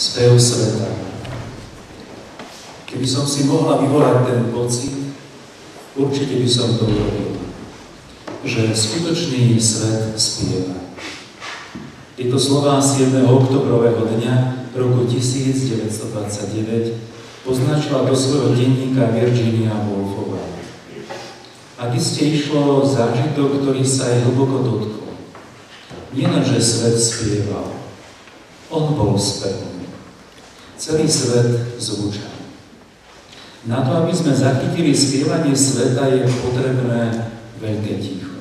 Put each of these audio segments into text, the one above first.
spev sveta. Keby som si mohla vyvolať ten pocit, určite by som to urobil, že skutočný svet spieva. Tieto slová 7. oktobrového dňa roku 1929 označila do svojho denníka Virginia Woolfová. A ste išlo zážitok, ktorý sa aj hlboko dotkol. Nielen, že svet spieval, on bol spevný. Celý svet zvučal. Na to, aby sme zachytili spievanie sveta, je potrebné veľké ticho.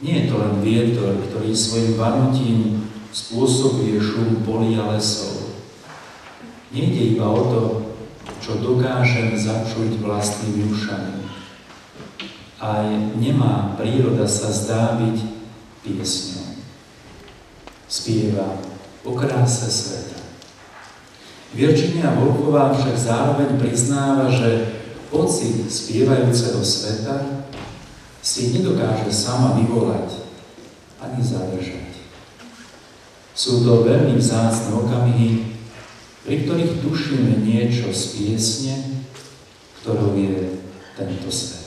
Nie je to len vietor, ktorý svojim vanutím spôsobuje šum polí a lesov. Nejde iba o to, čo dokážem začuť vlastnými ušami aj nemá príroda sa zdá byť piesňou. Spieva o kráse sveta. Virginia Woolfová však zároveň priznáva, že pocit spievajúceho sveta si nedokáže sama vyvolať ani zadržať. Sú to veľmi vzácne okamihy, pri ktorých tušíme niečo z piesne, ktorou je tento svet.